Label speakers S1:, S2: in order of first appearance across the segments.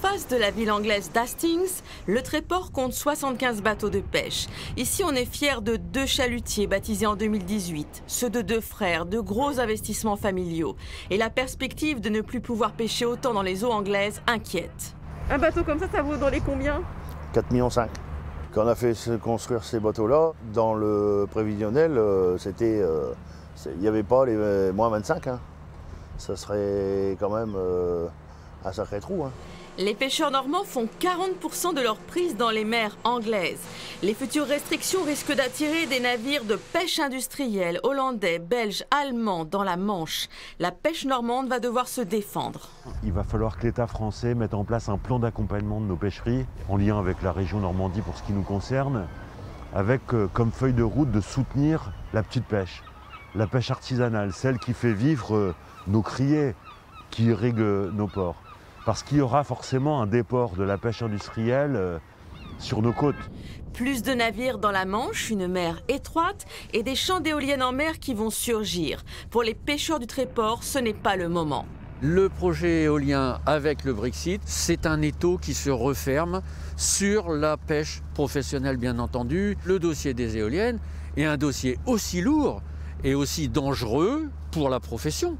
S1: face de la ville anglaise d'Hastings, le Tréport compte 75 bateaux de pêche. Ici, on est fier de deux chalutiers baptisés en 2018, ceux de deux frères, de gros investissements familiaux. Et la perspective de ne plus pouvoir pêcher autant dans les eaux anglaises inquiète. Un bateau comme ça, ça vaut dans les combien?
S2: 4 millions 5. Quand on a fait construire ces bateaux-là, dans le prévisionnel, euh, c'était, euh, il n'y avait pas les euh, moins 25. Hein. Ça serait quand même un sacré trou. Hein.
S1: Les pêcheurs normands font 40% de leur prise dans les mers anglaises. Les futures restrictions risquent d'attirer des navires de pêche industrielle, hollandais, belges, allemands dans la Manche. La pêche normande va devoir se défendre.
S3: Il va falloir que l'État français mette en place un plan d'accompagnement de nos pêcheries, en lien avec la région Normandie pour ce qui nous concerne, avec euh, comme feuille de route de soutenir la petite pêche, la pêche artisanale, celle qui fait vivre euh, nos criers, qui irrigue euh, nos ports parce qu'il y aura forcément un déport de la pêche industrielle euh, sur nos côtes.
S1: Plus de navires dans la Manche, une mer étroite et des champs d'éoliennes en mer qui vont surgir. Pour les pêcheurs du Tréport, ce n'est pas le moment.
S4: Le projet éolien avec le Brexit, c'est un étau qui se referme sur la pêche professionnelle, bien entendu. Le dossier des éoliennes est un dossier aussi lourd et aussi dangereux pour la profession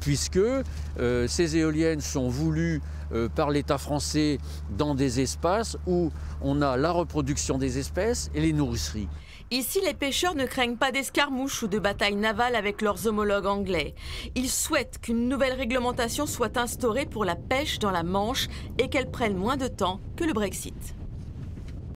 S4: puisque euh, ces éoliennes sont voulues euh, par l'État français dans des espaces où on a la reproduction des espèces et les nourriceries.
S1: Ici, les pêcheurs ne craignent pas d'escarmouches ou de batailles navales avec leurs homologues anglais. Ils souhaitent qu'une nouvelle réglementation soit instaurée pour la pêche dans la Manche et qu'elle prenne moins de temps que le Brexit.